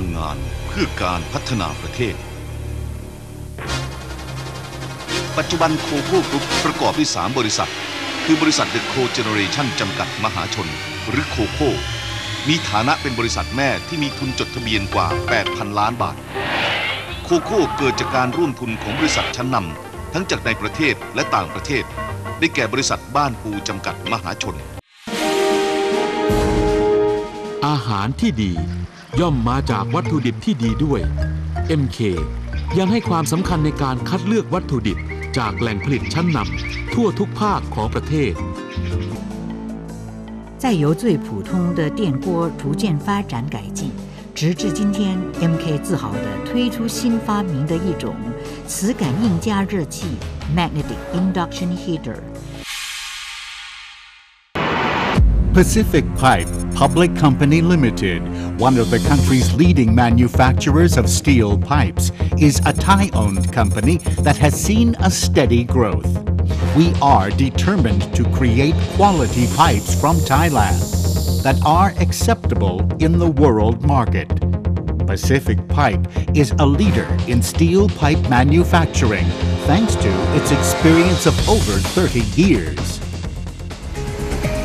ลังงานเพื่อการพัฒนาประเทศ ปัจจุบันโคโค่กรุ๊ปประกอบด้วย 3 บริษัท คือบริษัทเดอะโคเจเนเรชั่นจำกัดมหาชน หรือโคโค่มีฐานะเป็นบริษัทแม่ที่มีทุนจดทะเบียนกว่า 8,000 ล้านบาท โคโค่เกิดจากการร่วมทุนของบริษัทชั้นนำทั้งจากในประเทศและต่างประเทศ ได้แก่บริษัทบ้านปูจำกัดมหาชน อาหารที่ดี ย่อมมาจากวัตถุดิบที่ดีด้วย MK ยังให้ความสำคัญในการคัดเลือกวัตถุดิบ จากแหล่งผลิตชั้นนำทั่วทุกภาคของประเทศ 在由最普通的电锅逐渐发展改进，直至今天，MK 自豪地推出新发明的一种磁感应加热器 （Magnetic Induction Heater）。 Pacific Pipe Public Company Limited, one of the country's leading manufacturers of steel pipes, is a Thai owned company that has seen a steady growth. We are determined to create quality pipes from Thailand that are acceptable in the world market. Pacific Pipe is a leader in steel pipe manufacturing thanks to its experience of over 30 years.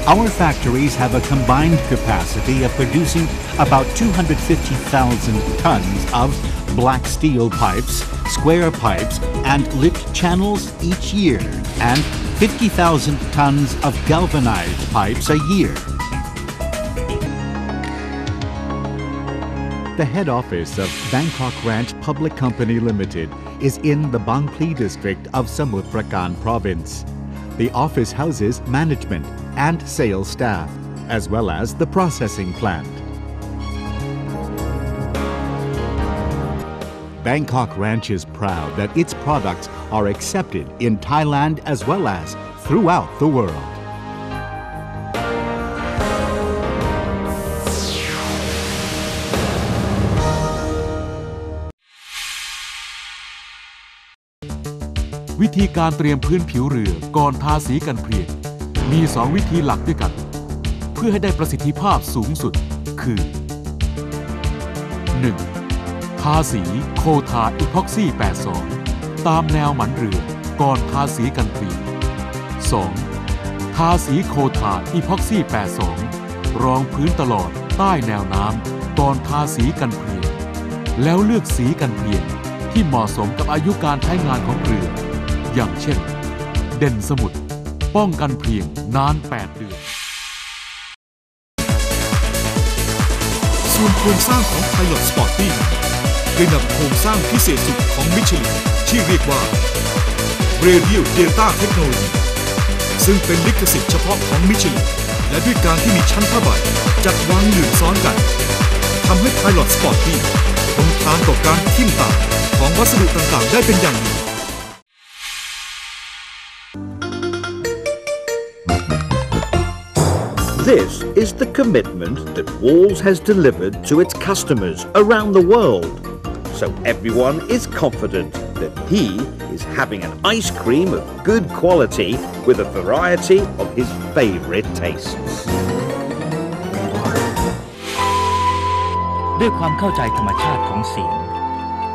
Our factories have a combined capacity of producing about 250,000 tons of black steel pipes, square pipes, and lit channels each year, and 50,000 tons of galvanized pipes a year. The head office of Bangkok Ranch Public Company Limited is in the Bang Pli district of Samut Prakan province. The office houses management and sales staff, as well as the processing plant. Bangkok Ranch is proud that its products are accepted in Thailand as well as throughout the world. วิธีการเตรียมพื้นผิวเรือก่อนทาสีกันเพลียง มี 2 วิธีหลักด้วยกัน เพื่อให้ได้ประสิทธิภาพสูงสุด คือ 1. ทาสีโคทาอีพ็อกซี่ 82 ตามแนวหมันเรือก่อนทาสีกันเพรียง 2. ทาสีโคทาอีพ็อกซี่ 82 รองพื้นตลอดใต้แนวน้ำก่อนทาสีกันเพรียง แล้วเลือกสีกันเพลียงที่เหมาะสมกับอายุการใช้งานของเรือ อย่างเช่น เด่นสมุทร ป้องกันเพียงนาน 8 เดือน ส่วนโครงสร้างของ Pilot Sporty ได้นำโครงสร้างพิเศษสุดของมิชลินที่เรียกว่า Radial Data Technology ซึ่งเป็นลิขสิทธิ์เฉพาะของมิชลินและด้วยการที่มีชั้นผ้าใบจัดวางหลื่ซ้อนกันทำให้ Pilot Sporty ทนทานต่อการทิ่มตาของวัสดุต่างๆ ได้เป็นอย่างดี This is the commitment that Walls has delivered to its customers around the world. So everyone is confident that he is having an ice cream of good quality with a variety of his favorite tastes. ด้วยความเข้าใจธรรมชาติของเสียง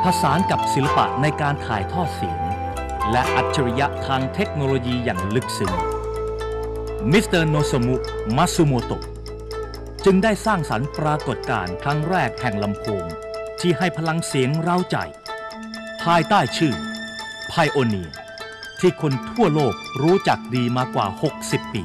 ผสานกับศิลปะในการถ่ายทอดเสียง และอัจฉริยะทางเทคโนโลยีอย่างลึกซึ้ง มิสเตอร์โนซมุมัตสึโมโตะจึงได้สร้างสรรค์ปรากฏการณ์ครั้งแรกแห่งลำโพง ที่ให้พลังเสียงเร้าใจ ภายใต้ชื่อไพโอเนียที่คนทั่วโลกรู้จักดีมากว่า 60 ปี